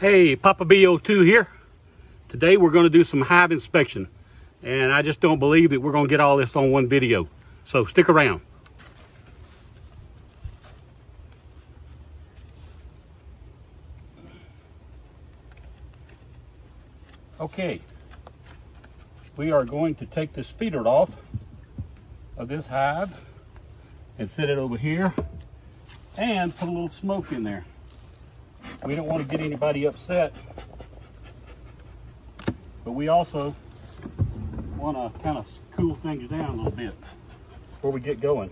Hey, Papa BO2 here. Today we're going to do some hive inspection. And I just don't believe that we're going to get all this on one video. So stick around. Okay, we are going to take this feeder off of this hive and set it over here and put a little smoke in there. We don't want to get anybody upset, but we also want to kind of cool things down a little bit before we get going.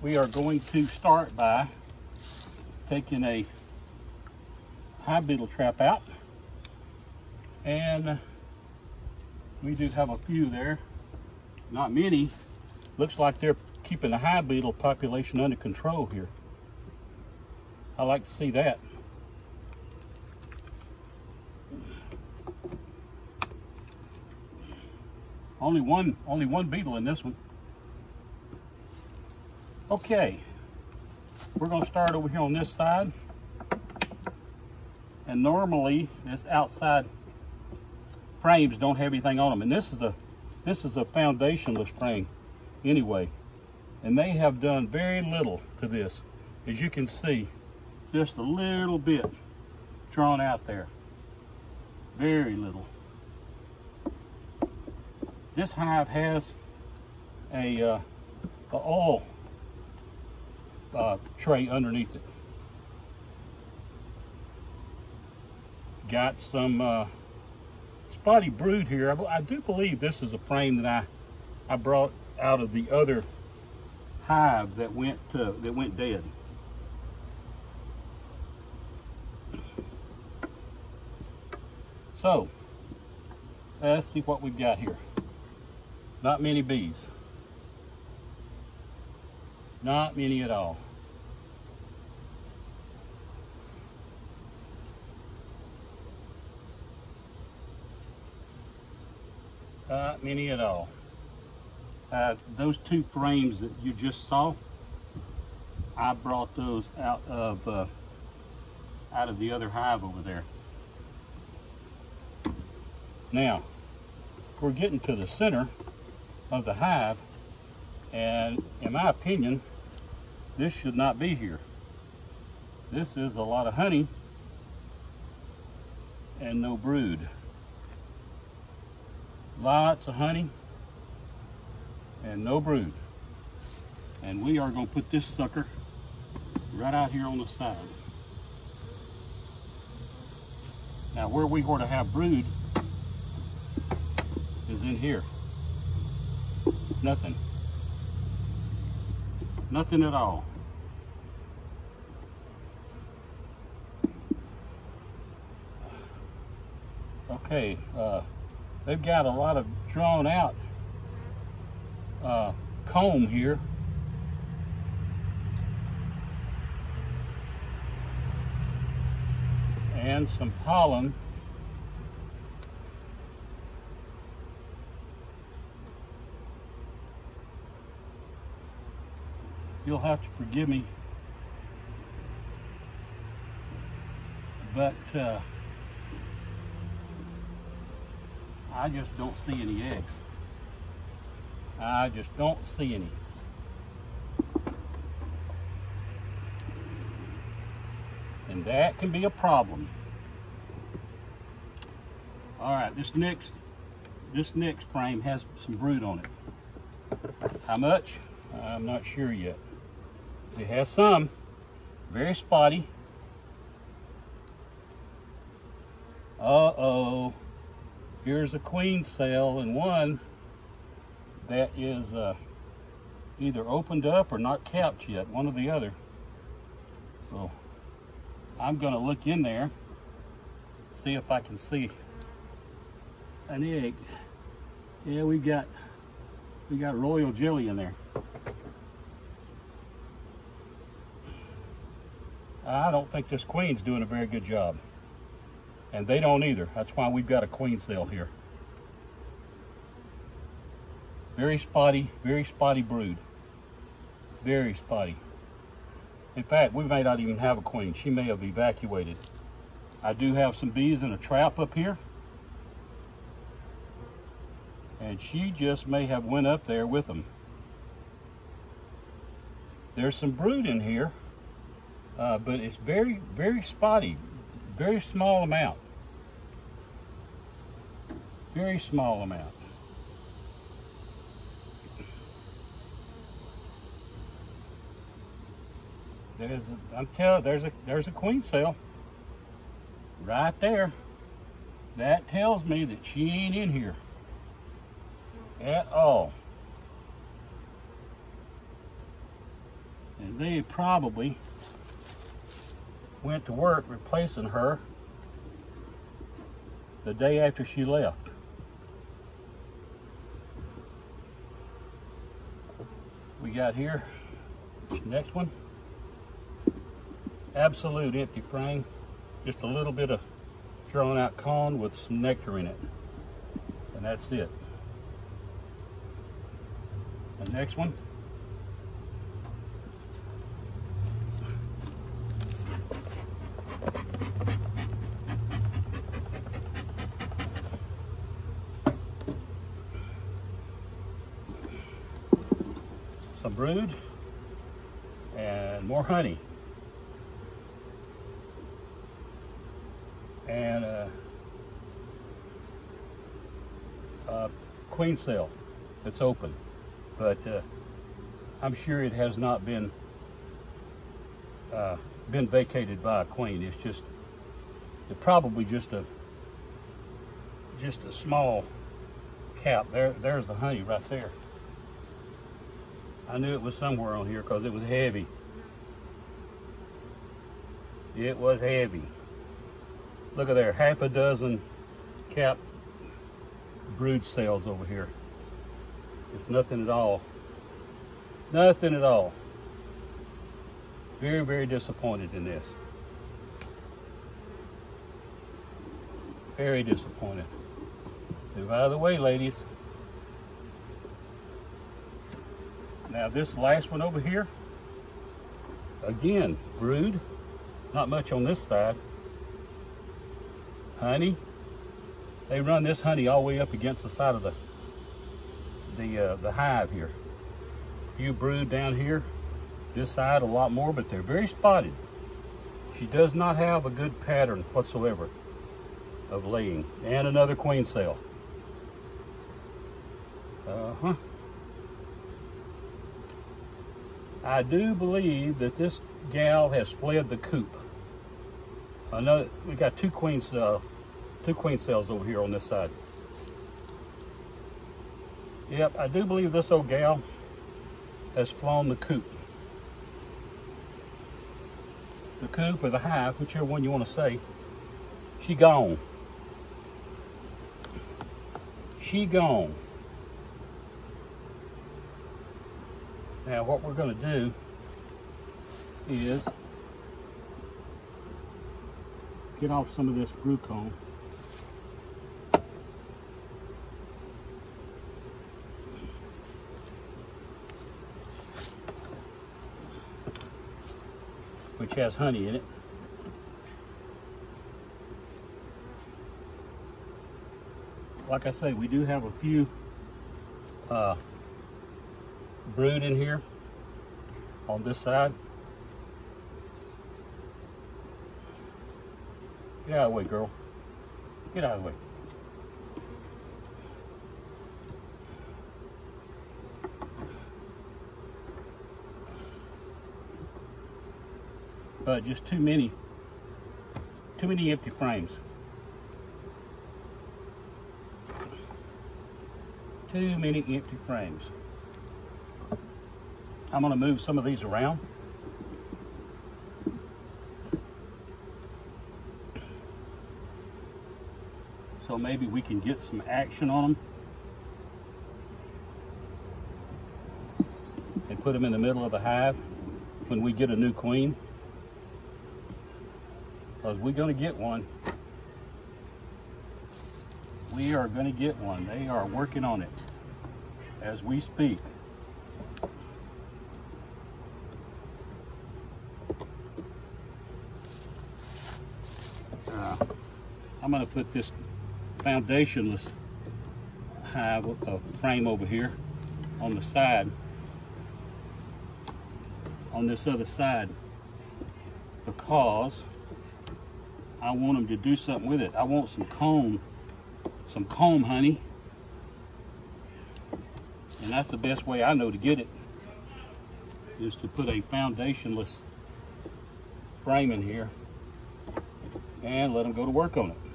We are going to start by taking a hive beetle trap out and we do have a few there. Not many. Looks like they're keeping the hive beetle population under control here. I like to see that. Only one only one beetle in this one. Okay. We're going to start over here on this side. And normally this outside frames don't have anything on them and this is a this is a foundationless frame anyway. And they have done very little to this. As you can see just a little bit drawn out there. Very little. This hive has a, uh, a oil uh, tray underneath it. Got some uh, spotty brood here. I, I, do believe this is a frame that I, I brought out of the other hive that went that went dead. So, let's see what we've got here. Not many bees. Not many at all. Not many at all. Uh, those two frames that you just saw, I brought those out of uh, out of the other hive over there. Now, we're getting to the center of the hive, and in my opinion, this should not be here. This is a lot of honey and no brood. Lots of honey and no brood. And we are going to put this sucker right out here on the side. Now where we were to have brood is in here. Nothing. Nothing at all. Okay, uh, they've got a lot of drawn out uh, comb here. And some pollen. You'll have to forgive me. But uh, I just don't see any eggs. I just don't see any. And that can be a problem. All right, this next, this next frame has some brood on it. How much? I'm not sure yet. It has some, very spotty. Uh-oh here's a queen cell and one that is uh, either opened up or not capped yet, one or the other. So I'm gonna look in there, see if I can see an egg. Yeah, we got we got royal jelly in there. I don't think this queen's doing a very good job. And they don't either. That's why we've got a queen cell here. Very spotty, very spotty brood. Very spotty. In fact, we may not even have a queen. She may have evacuated. I do have some bees in a trap up here. And she just may have went up there with them. There's some brood in here, uh, but it's very, very spotty. Very small amount. Very small amount. There's I'm telling there's a there's a queen cell right there. That tells me that she ain't in here at all. And they probably went to work replacing her the day after she left. Got here, next one absolute empty frame. Just a little bit of drawn out comb with some nectar in it. And that's it. The next one. Some brood and more honey. and a, a queen cell that's open. But uh, I'm sure it has not been uh, been vacated by a queen. It's just it's probably just a just a small cap. There, there's the honey right there. I knew it was somewhere on here because it was heavy. It was heavy. Look at there, half a dozen cap brood cells over here. It's nothing at all. Nothing at all. Very, very disappointed in this. Very disappointed. Move out of the way, ladies. Now this last one over here, again, brood. Not much on this side honey. They run this honey all the way up against the side of the the uh, the hive here. Few brood down here. This side a lot more, but they're very spotted. She does not have a good pattern whatsoever of laying. And another queen cell. Uh-huh. I do believe that this gal has fled the coop. I know we got two queens, uh, two queen cells over here on this side. Yep, I do believe this old gal has flown the coop. The coop or the hive, whichever one you want to say. She gone. She gone. Now what we're going to do is get off some of this brood comb. which has honey in it. Like I say, we do have a few uh, brood in here on this side. Get out of the way, girl. Get out of the way. But just too many, too many empty frames. Too many empty frames. I'm going to move some of these around. so maybe we can get some action on them and put them in the middle of the hive when we get a new queen because we're going to get one we are going to get one they are working on it as we speak. Uh, I'm going to put this foundationless hive uh, frame over here on the side, on this other side, because I want them to do something with it. I want some comb, some comb honey, and that's the best way I know to get it, is to put a foundationless frame in here and let them go to work on it.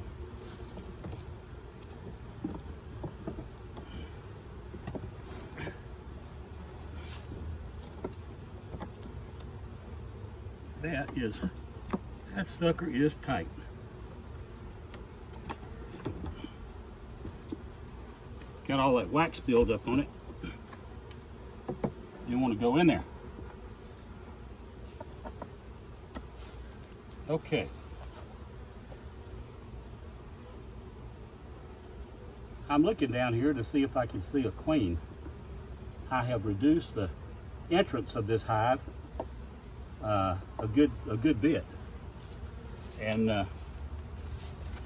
That is, that sucker is tight. Got all that wax build up on it. You want to go in there. Okay. I'm looking down here to see if I can see a queen. I have reduced the entrance of this hive uh, a good a good bit, and uh,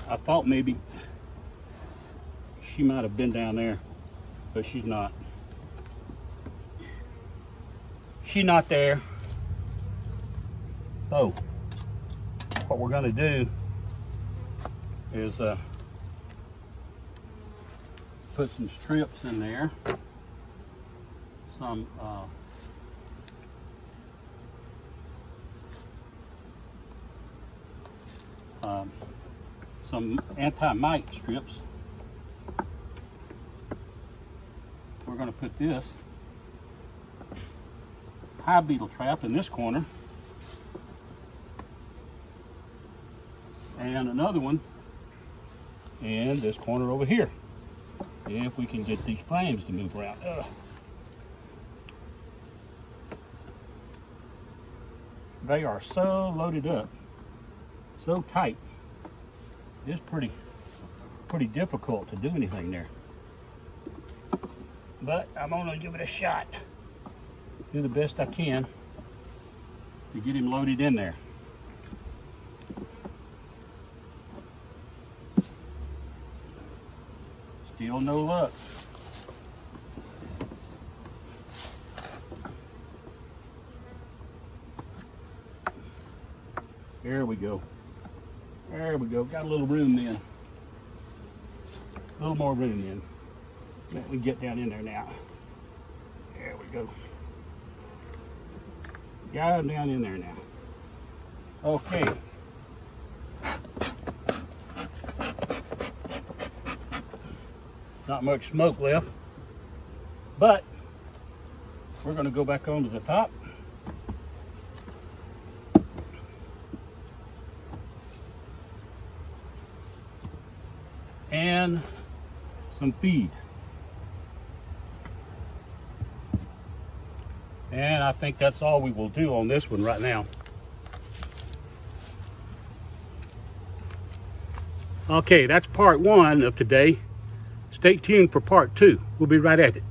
I thought maybe she might have been down there, but she's not. She's not there. Oh, what we're gonna do is uh, put some strips in there, some um, some anti-mite strips. We're going to put this hive beetle trap in this corner and another one in this corner over here if we can get these frames to move around. Ugh. They are so loaded up, so tight. It's pretty, pretty difficult to do anything there. But I'm gonna give it a shot. Do the best I can to get him loaded in there. Still no luck. There we go. There we go. Got a little room then. A little more room then. Let me get down in there now. There we go. Got him down in there now. Okay. Not much smoke left. But we're going to go back onto the top. Some feed. And I think that's all we will do on this one right now. Okay, that's part one of today. Stay tuned for part two. We'll be right at it.